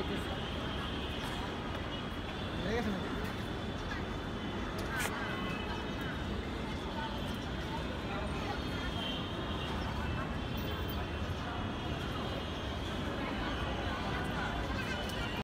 этой